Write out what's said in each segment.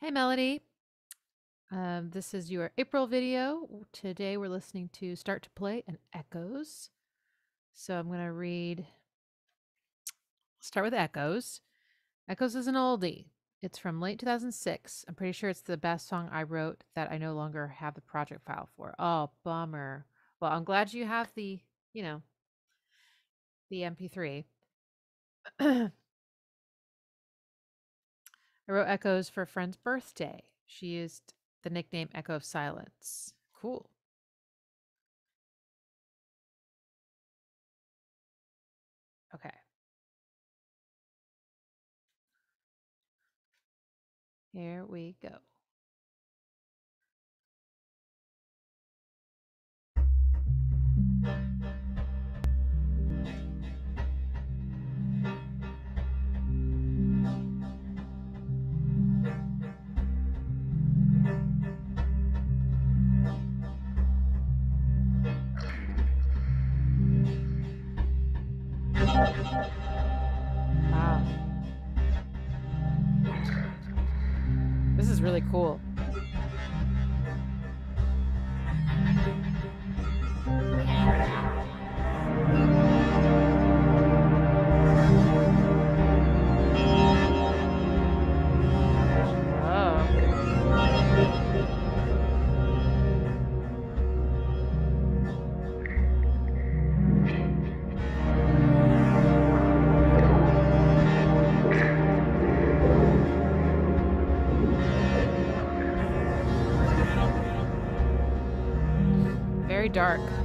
Hey, Melody. Um, this is your April video. Today we're listening to Start to Play and Echoes. So I'm going to read, start with Echoes. Echoes is an oldie. It's from late 2006. I'm pretty sure it's the best song I wrote that I no longer have the project file for. Oh, bummer. Well, I'm glad you have the, you know, the MP3. I wrote Echoes for a friend's birthday. She used the nickname Echo of Silence. Cool. Okay. Here we go. Wow. This is really cool. Dark.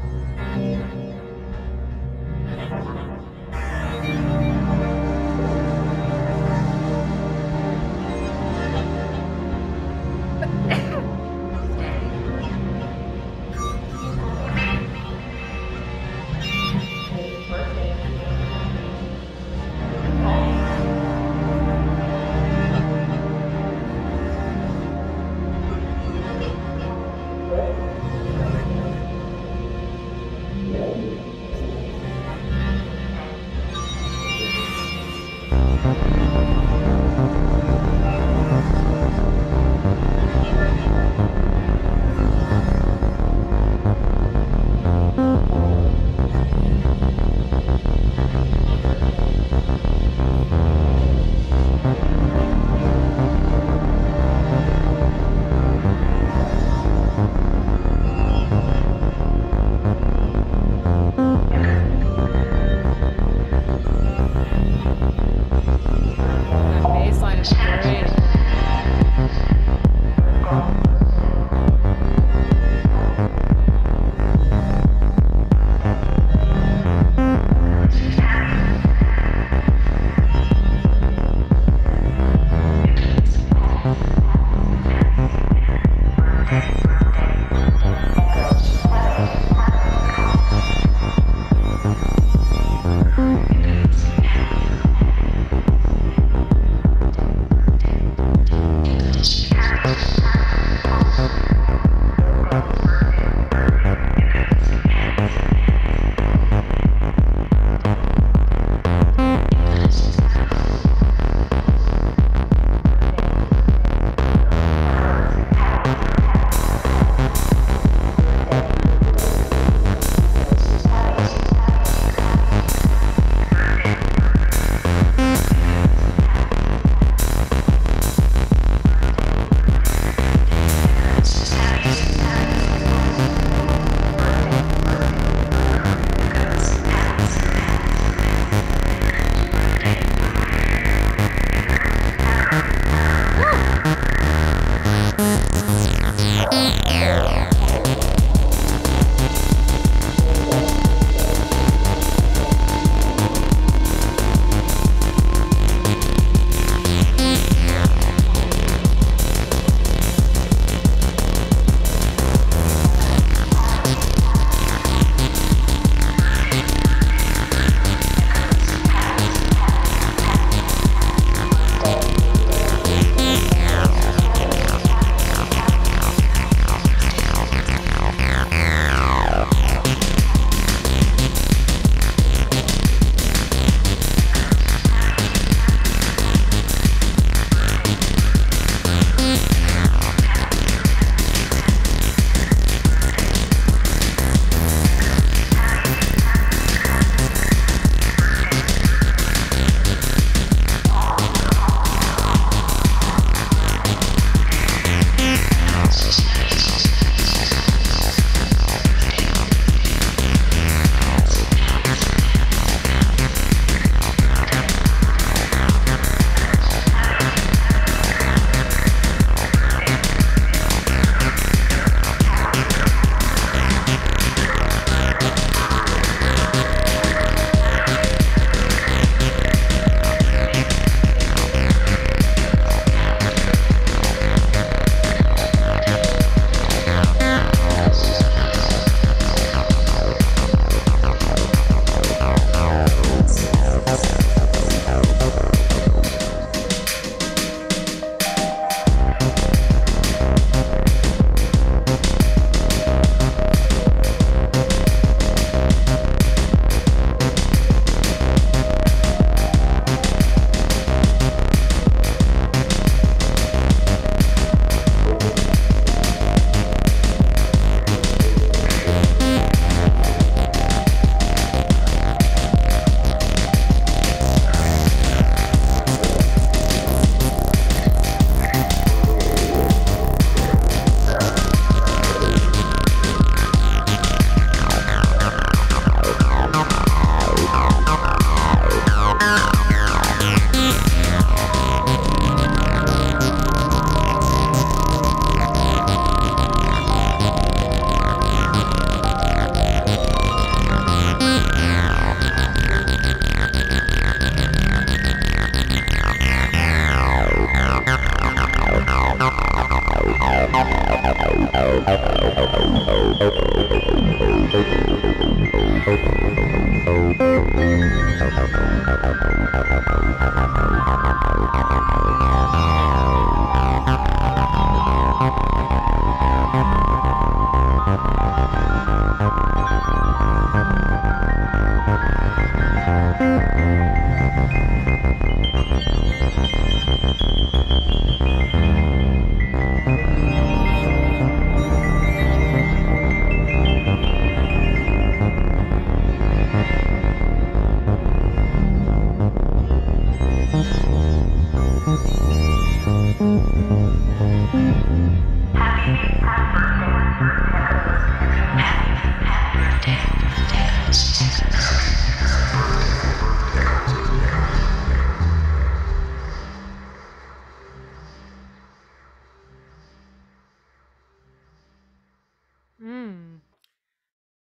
Mm.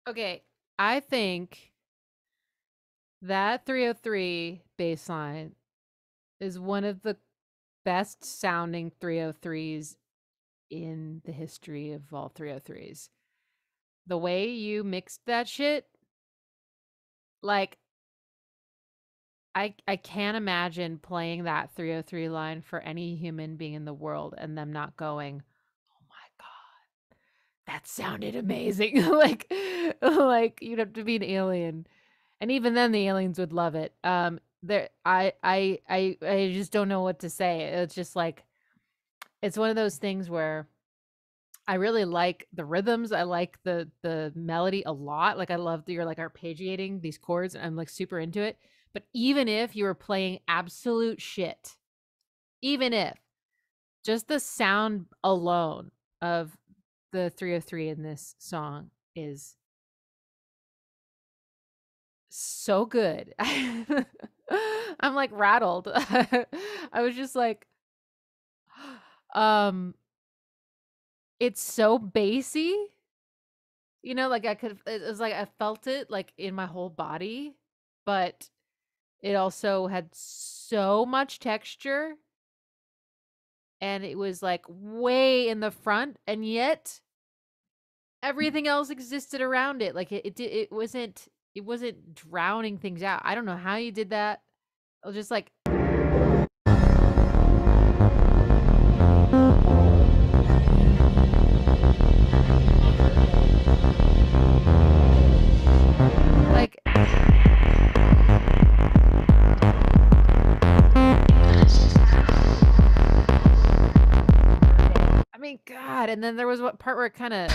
Okay, I think that 303 bass line is one of the best sounding 303s in the history of all 303s. The way you mixed that shit, like I I can't imagine playing that 303 line for any human being in the world and them not going, "Oh my god, that sounded amazing." like like you'd have to be an alien. And even then the aliens would love it. Um there I I I I just don't know what to say. It's just like it's one of those things where I really like the rhythms. I like the the melody a lot. Like I love that you're like arpeggiating these chords. I'm like super into it. But even if you were playing absolute shit, even if just the sound alone of the 303 in this song is so good. I'm like rattled. I was just like um it's so bassy. You know, like I could it was like I felt it like in my whole body, but it also had so much texture and it was like way in the front and yet mm. everything else existed around it. Like it it, it wasn't it wasn't drowning things out. I don't know how you did that. It was just like like God, and then there was what part where it kind of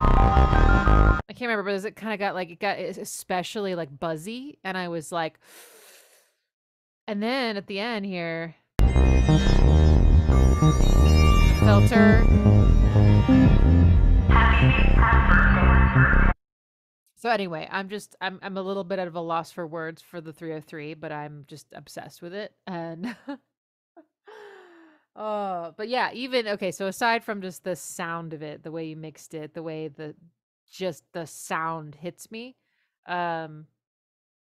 I can't remember, but it kind of got like it got especially like buzzy, and I was like, and then at the end here, filter. So anyway, I'm just I'm I'm a little bit out of a loss for words for the 303, but I'm just obsessed with it. And oh, but yeah, even okay, so aside from just the sound of it, the way you mixed it, the way the just the sound hits me. Um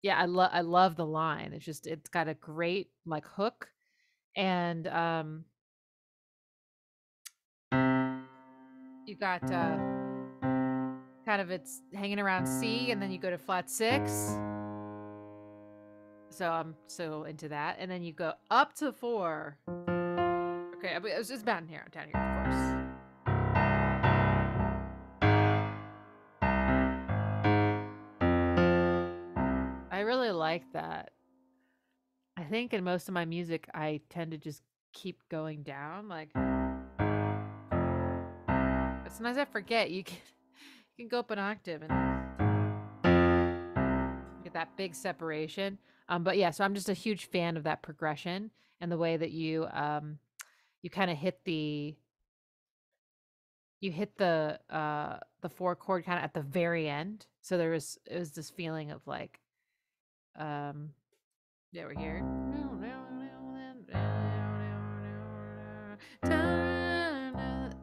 yeah, I love I love the line. It's just it's got a great like hook and um you got uh kind of it's hanging around C and then you go to flat 6. So I'm so into that and then you go up to 4. Okay, it's it's down here, down here, of course. I really like that. I think in most of my music, I tend to just keep going down. Like, but sometimes I forget you can you can go up an octave and get that big separation. Um, but yeah, so I'm just a huge fan of that progression and the way that you um you kind of hit the you hit the uh the four chord kind of at the very end. So there was it was this feeling of like um yeah, we're here.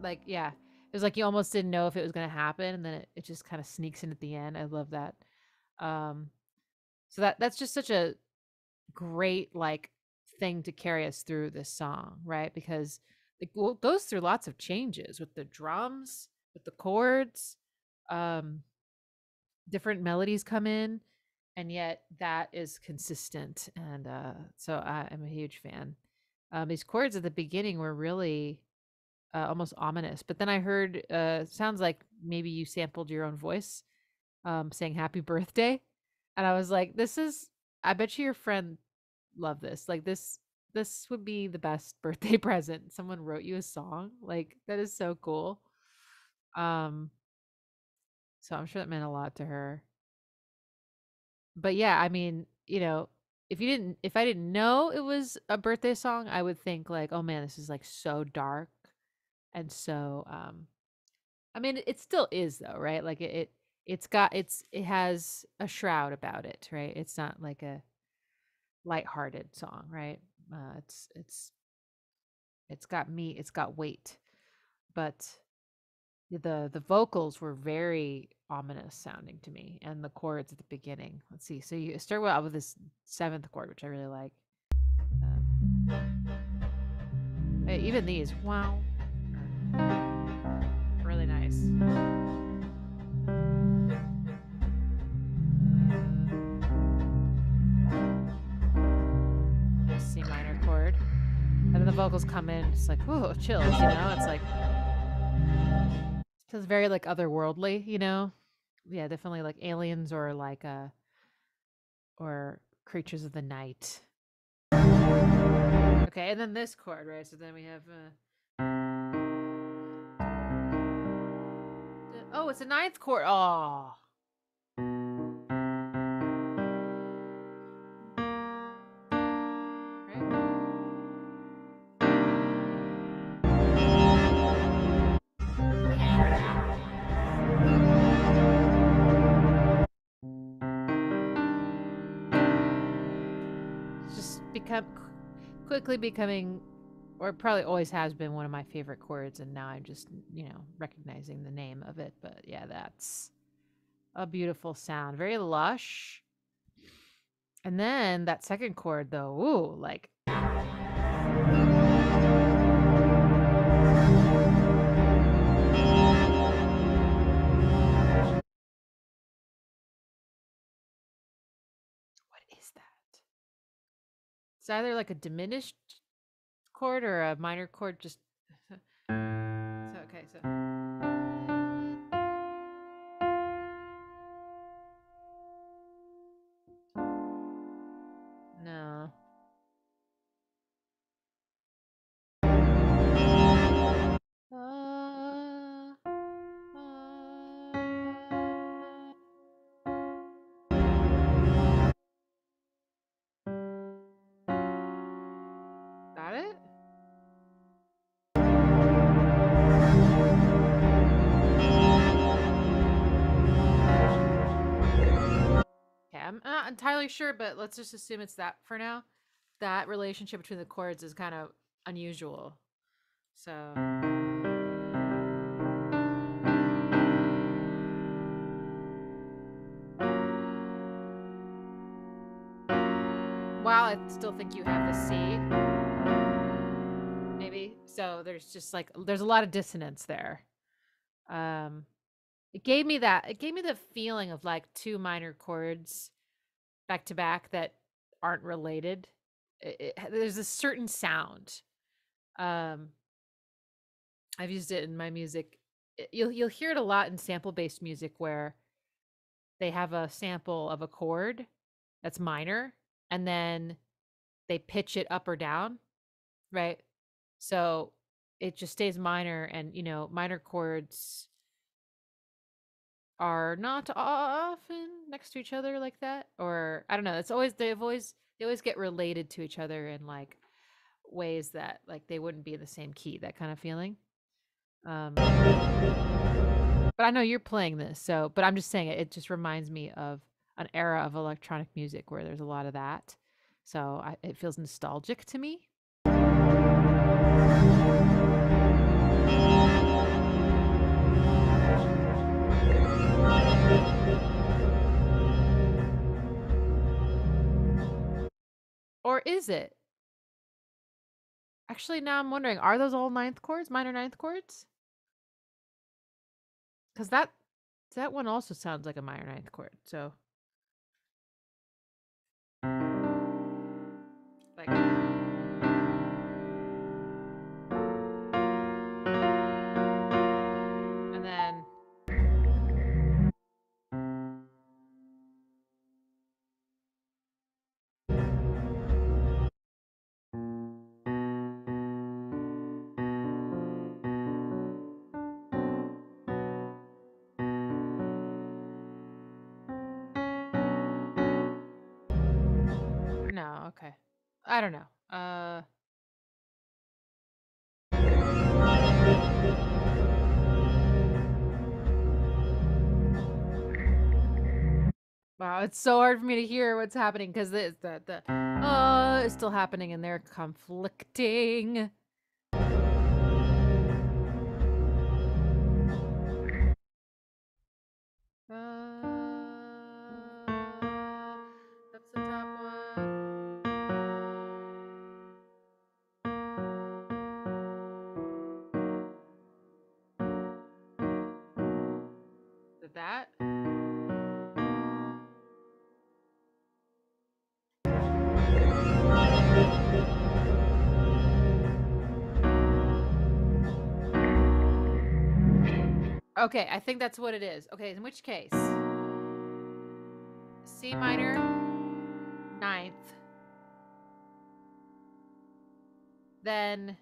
Like, yeah. It was like you almost didn't know if it was gonna happen, and then it, it just kind of sneaks in at the end. I love that. Um so that that's just such a great like thing to carry us through this song, right? Because it goes through lots of changes with the drums, with the chords, um, different melodies come in, and yet that is consistent. And uh, so I, I'm a huge fan. Um, these chords at the beginning were really uh, almost ominous, but then I heard uh, sounds like maybe you sampled your own voice um, saying "Happy Birthday," and I was like, "This is." I bet you your friend love this. Like this this would be the best birthday present. Someone wrote you a song. Like that is so cool. Um so I'm sure that meant a lot to her. But yeah, I mean, you know, if you didn't if I didn't know it was a birthday song, I would think like, "Oh man, this is like so dark." And so um I mean, it still is though, right? Like it, it it's got it's it has a shroud about it, right? It's not like a lighthearted song, right? Uh, it's it's it's got meat, it's got weight, but the the vocals were very ominous sounding to me, and the chords at the beginning. Let's see. So you start with this seventh chord, which I really like. Um, even these, wow, really nice. The vocals come in, it's like, oh, chills, you know? It's like feels very like otherworldly, you know? Yeah, definitely like aliens or like uh or creatures of the night. Okay, and then this chord, right? So then we have uh Oh, it's a ninth chord. Oh. Become quickly becoming or probably always has been one of my favorite chords and now i'm just you know recognizing the name of it but yeah that's a beautiful sound very lush. And then that second chord though ooh like It's either like a diminished chord or a minor chord just so okay, so sure, but let's just assume it's that for now. That relationship between the chords is kind of unusual. So. While I still think you have the C, maybe. So there's just like, there's a lot of dissonance there. Um, it gave me that, it gave me the feeling of like two minor chords back to back that aren't related. It, it, there's a certain sound. Um, I've used it in my music. You'll you'll hear it a lot in sample based music where they have a sample of a chord that's minor and then they pitch it up or down, right? So it just stays minor and you know minor chords are not often next to each other like that or i don't know it's always they've always they always get related to each other in like ways that like they wouldn't be in the same key that kind of feeling. Um but i know you're playing this so but i'm just saying it, it just reminds me of an era of electronic music where there's a lot of that so I, it feels nostalgic to me Or is it? Actually, now I'm wondering, are those all ninth chords, minor ninth chords? Because that that one also sounds like a minor ninth chord. So don't know. Uh, wow, it's so hard for me to hear what's happening because the the the uh is still happening and they're conflicting. That? Okay, I think that's what it is. Okay, in which case, C minor, ninth, then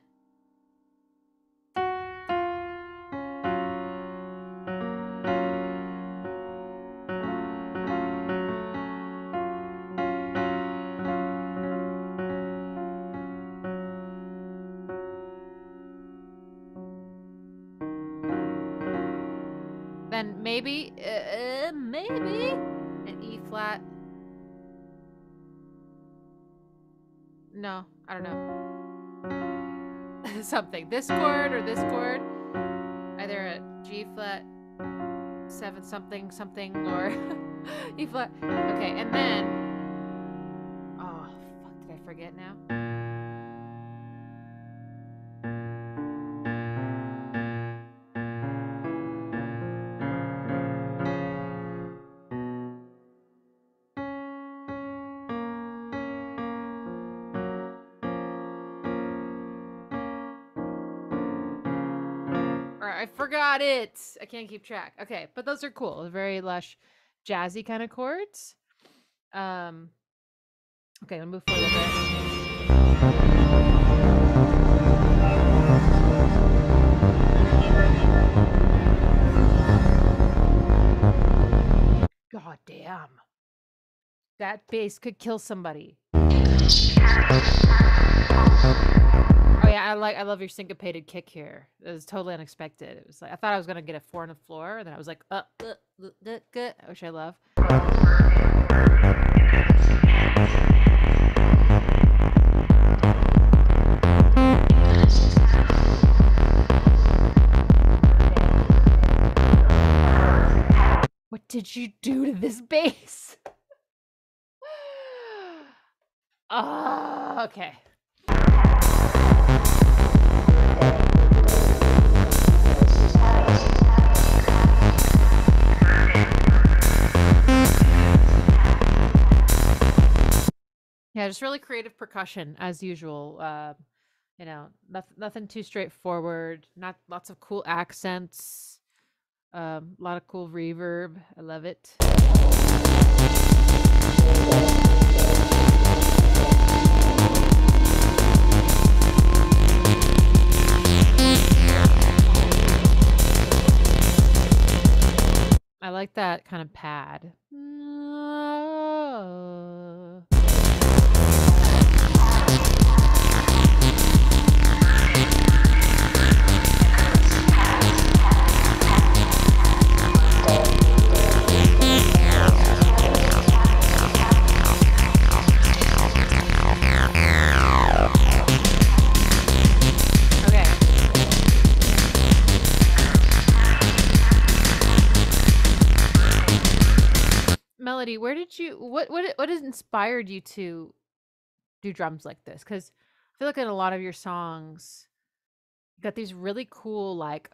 I don't know. Something. This chord or this chord. Either a G flat, seven something something, or E flat. Okay, and then. Oh, fuck, did I forget now? I forgot it. I can't keep track. Okay, but those are cool. Very lush, jazzy kind of chords. Um. Okay, I'll move forward a bit. God damn. That bass could kill somebody. Oh I like I love your syncopated kick here. It was totally unexpected. It was like I thought I was gonna get a four on the floor, and then I was like, uh, uh, uh, uh, uh, which I love. What did you do to this bass? Ah, okay. Yeah, just really creative percussion as usual. Uh, you know, nothing, nothing too straightforward. Not lots of cool accents. Um, a lot of cool reverb. I love it. I like that kind of pad. Where did you what what what has inspired you to do drums like this? Cuz I feel like in a lot of your songs, you got these really cool, like,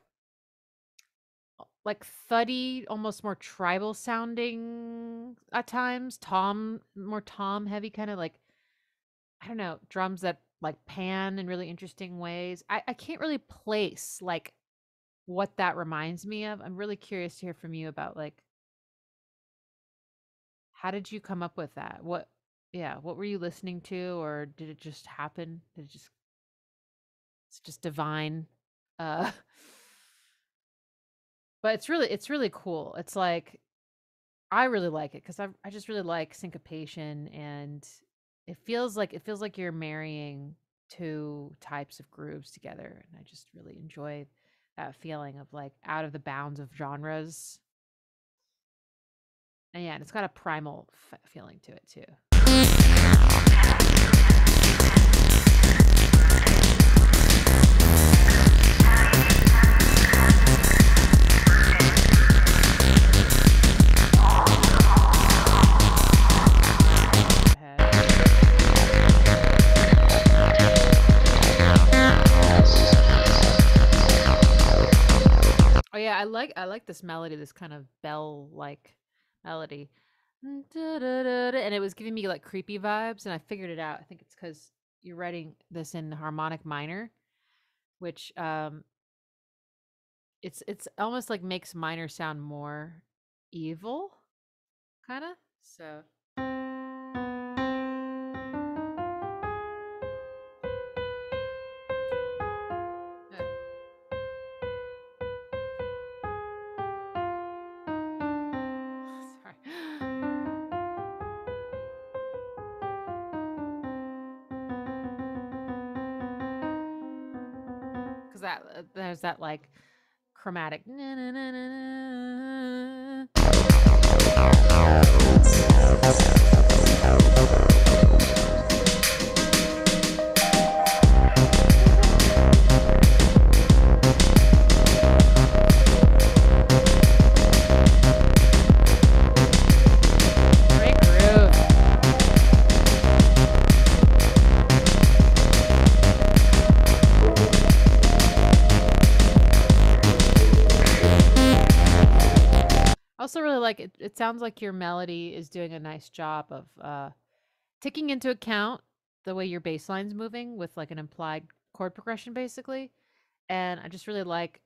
like thuddy, almost more tribal sounding at times. Tom, more tom heavy, kind of like, I don't know, drums that like pan in really interesting ways. I, I can't really place like what that reminds me of. I'm really curious to hear from you about like how did you come up with that? What yeah, what were you listening to or did it just happen? Did it just it's just divine? Uh but it's really it's really cool. It's like I really like it because I I just really like syncopation and it feels like it feels like you're marrying two types of grooves together and I just really enjoy that feeling of like out of the bounds of genres. And yeah, and it's got a primal feeling to it too. Oh yeah, I like I like this melody, this kind of bell like melody. And it was giving me like creepy vibes, and I figured it out. I think it's because you're writing this in harmonic minor, which um it's it's almost like makes minor sound more evil, kind of. So there's that like chromatic. na- na- na- it. Sounds like your melody is doing a nice job of uh, taking into account the way your bass line's moving with like an implied chord progression, basically. And I just really like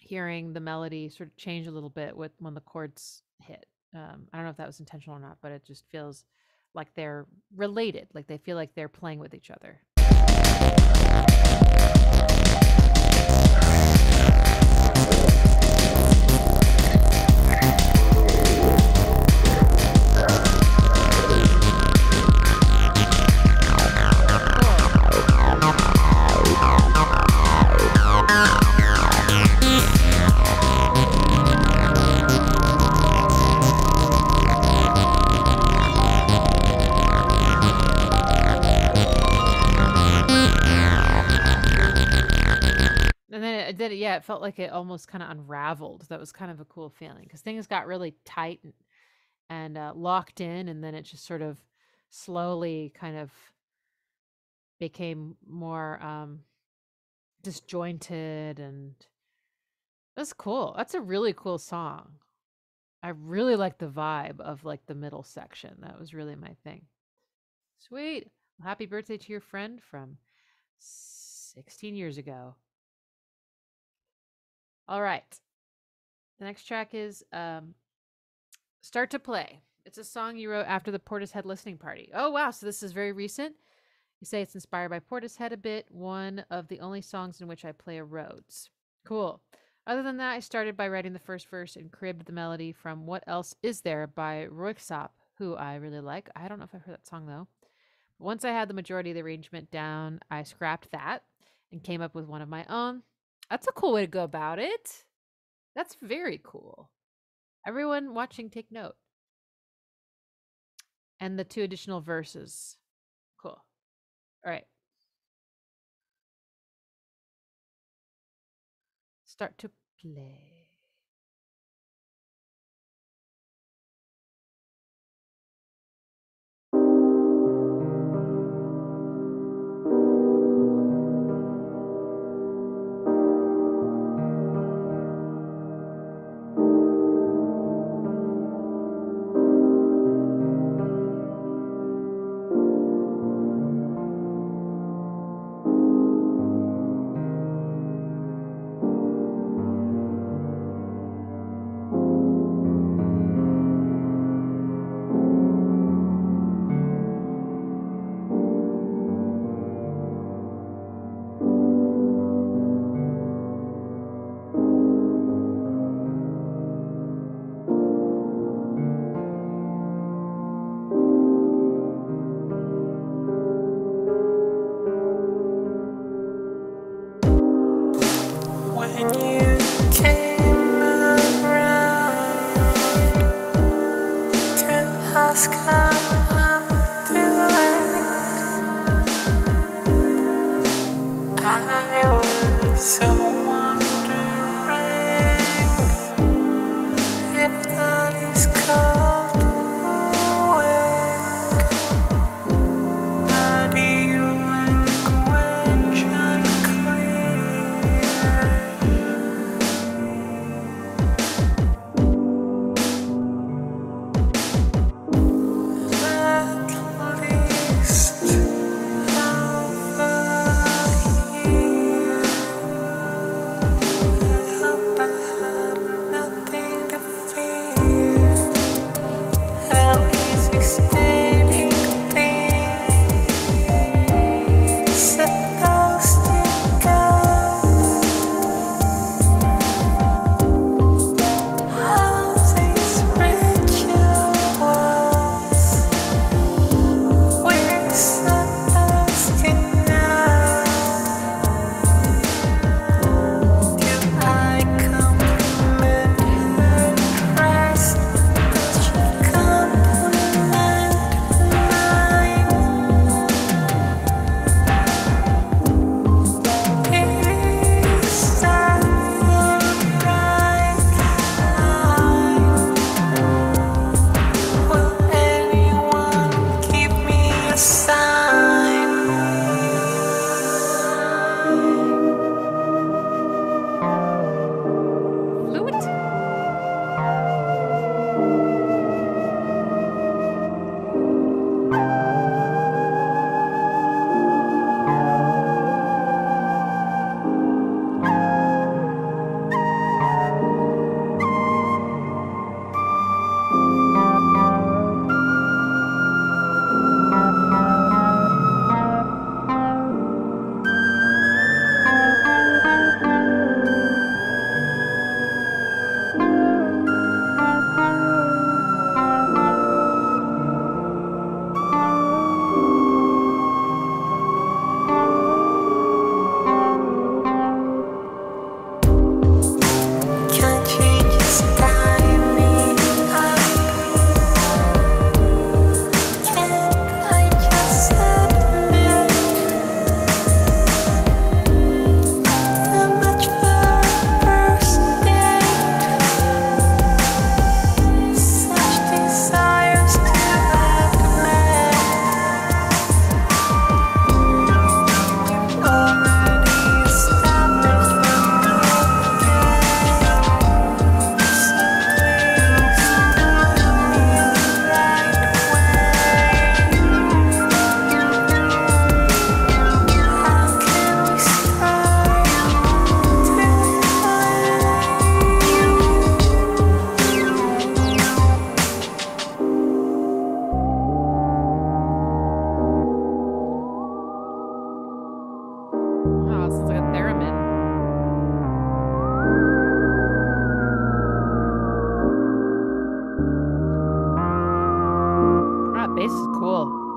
hearing the melody sort of change a little bit with when the chords hit. Um, I don't know if that was intentional or not, but it just feels like they're related. Like they feel like they're playing with each other. It, felt like it almost kind of unraveled. That was kind of a cool feeling because things got really tight and, and uh, locked in, and then it just sort of slowly kind of became more um, disjointed, and that's cool. That's a really cool song. I really like the vibe of like the middle section. That was really my thing. Sweet. Well, happy birthday to your friend from 16 years ago. All right. The next track is um, Start to Play. It's a song you wrote after the Portishead listening party. Oh, wow. So this is very recent. You say it's inspired by Portishead a bit, one of the only songs in which I play a Rhodes. Cool. Other than that, I started by writing the first verse and cribbed the melody from What Else Is There by Röyksopp, who I really like. I don't know if I've heard that song though. Once I had the majority of the arrangement down, I scrapped that and came up with one of my own. That's a cool way to go about it. That's very cool. Everyone watching, take note. And the two additional verses. Cool. All right. Start to play. Cool.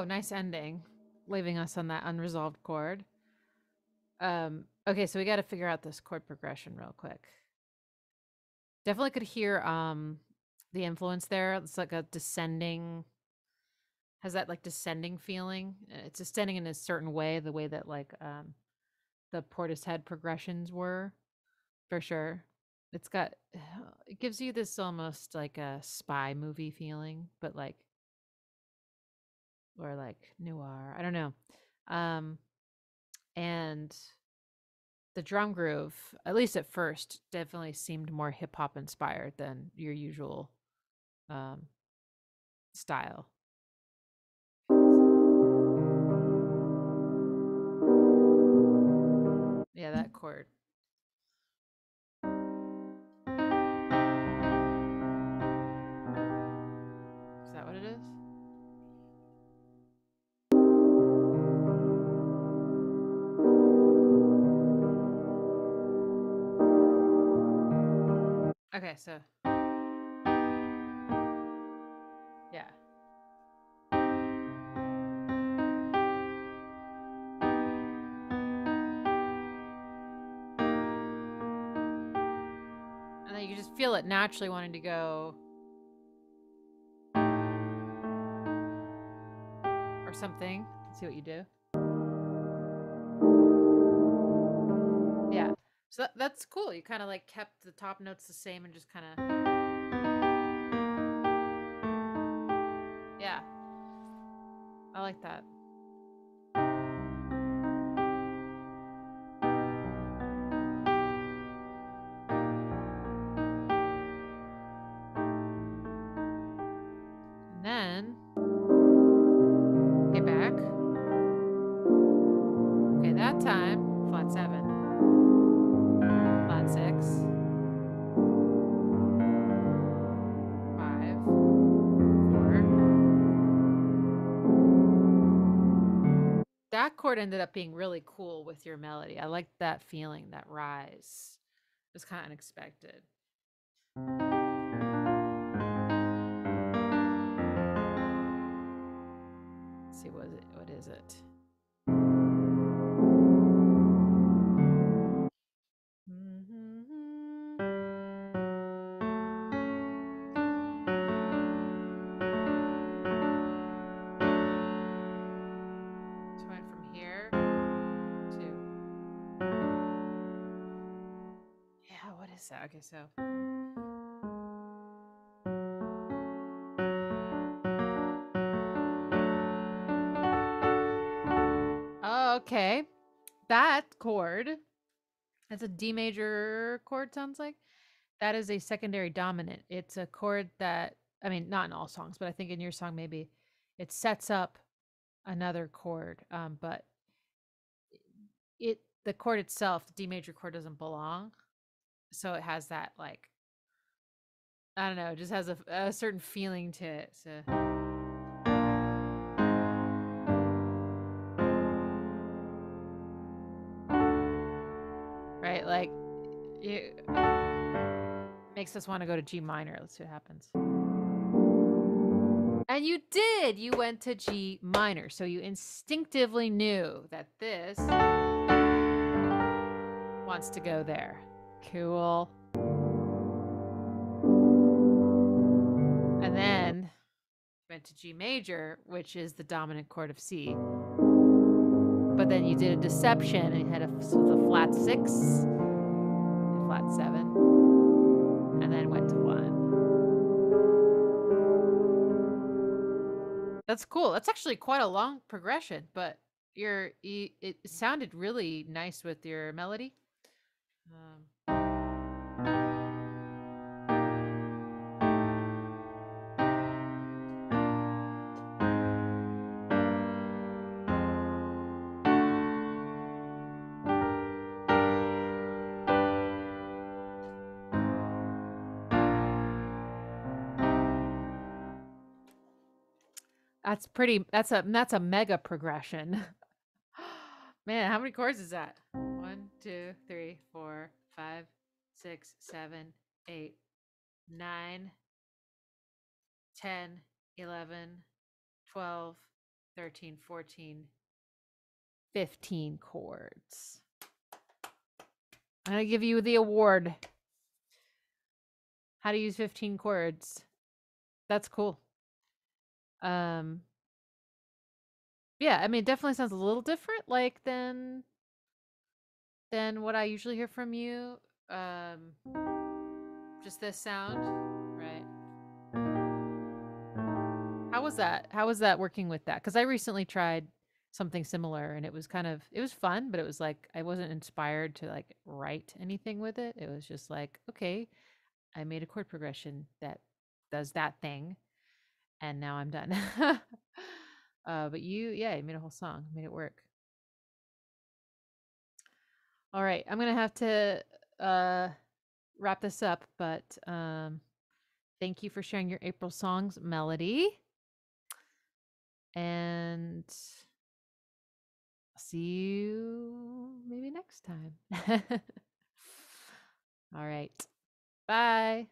Oh, nice ending, leaving us on that unresolved chord. Um, okay, so we got to figure out this chord progression real quick. Definitely could hear um the influence there. It's like a descending has that like descending feeling. Uh, It's descending in a certain way, the way that like um the Portishead progressions were, for sure. It's got it gives you this almost like a spy movie feeling, but like or like noir. I don't know. Um and the drum groove, at least at first, definitely seemed more hip hop inspired than your usual um style. Yeah, that chord. Is that what it is? Okay, so yeah. And then you just feel it naturally wanting to go or something. See what you do. So that, that's cool. You kind of like kept the top notes the same and just kind of Yeah. I like that. That chord ended up being really cool with your melody. I liked that feeling, that rise. It was kind of unexpected. Let's see what is it what is it? Oh, okay. That chord, that's a D major chord, sounds like. That is a secondary dominant. It's a chord that, I mean, not in all songs, but I think in your song, maybe it sets up another chord. Um, but it, the chord itself, the D major chord doesn't belong. So it has that, like, I don't know, just has a, a certain feeling to it. So. right? Like, it makes us want to go to G minor. Let's see what happens. And you did. You went to G minor. So you instinctively knew that this wants to go there. Cool. And then went to G major, which is the dominant chord of C. But then you did a deception and you had a, flat six, a flat seven, and then went to one. That's cool. That's actually quite a long progression, but your you, it sounded really nice with your melody. Um, that's pretty. That's a that's a mega progression. Man, how many chords is that? One, two, three, four, five, six, seven, eight, nine, ten, eleven, twelve, 13, 14, 15 chords. I'm going to give you the award. How to use 15 chords. That's cool. Um yeah, I mean, it definitely sounds a little different like than than what I usually hear from you. Um just this sound, right? How was that? How was that working with that? Cuz I recently tried something similar and it was kind of it was fun, but it was like I wasn't inspired to like write anything with it. It was just like, okay, I made a chord progression that does that thing and now I'm done. uh but you yeah, you made a whole song, made it work. All right, I'm to have to uh wrap this up, but um thank you for sharing your April songs, Melody. And see you maybe next time. All right. Bye.